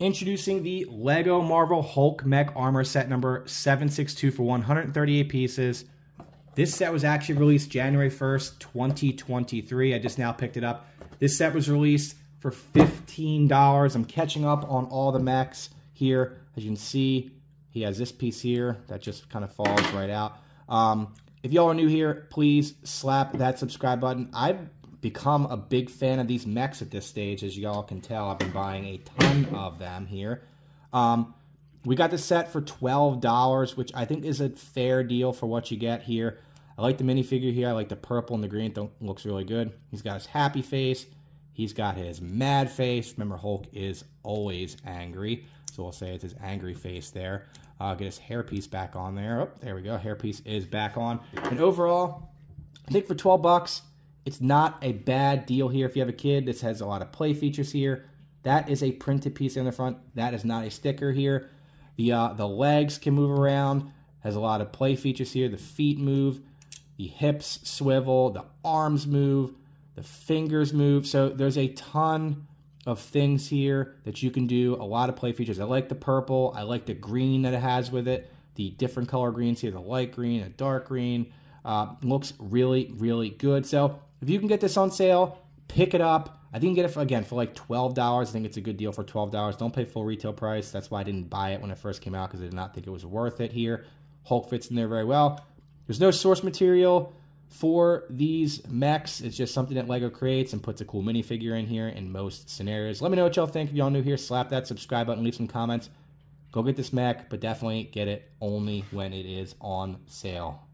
Introducing the Lego Marvel Hulk Mech Armor Set number 762 for 138 pieces. This set was actually released January 1st, 2023. I just now picked it up. This set was released for $15. I'm catching up on all the mechs here. As you can see, he has this piece here that just kind of falls right out. Um, if y'all are new here, please slap that subscribe button. I've become a big fan of these mechs at this stage. As y'all can tell, I've been buying a ton of them here. Um, we got the set for $12, which I think is a fair deal for what you get here. I like the minifigure here. I like the purple and the green. It looks really good. He's got his happy face. He's got his mad face. Remember, Hulk is always angry. So we'll say it's his angry face there. Uh, get his hairpiece back on there. Oh, there we go. Hairpiece is back on. And overall, I think for 12 bucks, it's not a bad deal here if you have a kid. This has a lot of play features here. That is a printed piece in the front. That is not a sticker here. The, uh, the legs can move around. Has a lot of play features here. The feet move. The hips swivel. The arms move. The fingers move. So there's a ton of things here that you can do. A lot of play features. I like the purple. I like the green that it has with it. The different color greens here. The light green, the dark green. Uh, looks really, really good. So if you can get this on sale, pick it up. I can get it for, again for like twelve dollars. I think it's a good deal for twelve dollars. Don't pay full retail price. That's why I didn't buy it when it first came out because I did not think it was worth it. Here, Hulk fits in there very well. There's no source material for these mechs. It's just something that LEGO creates and puts a cool minifigure in here in most scenarios. Let me know what y'all think. If y'all new here, slap that subscribe button, leave some comments. Go get this mech, but definitely get it only when it is on sale.